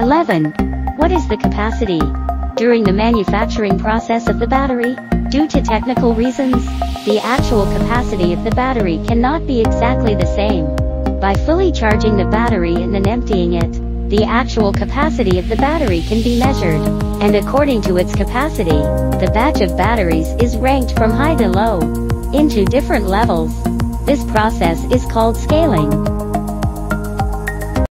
11. What is the capacity? During the manufacturing process of the battery, due to technical reasons, the actual capacity of the battery cannot be exactly the same. By fully charging the battery and then emptying it, the actual capacity of the battery can be measured, and according to its capacity, the batch of batteries is ranked from high to low, into different levels. This process is called scaling.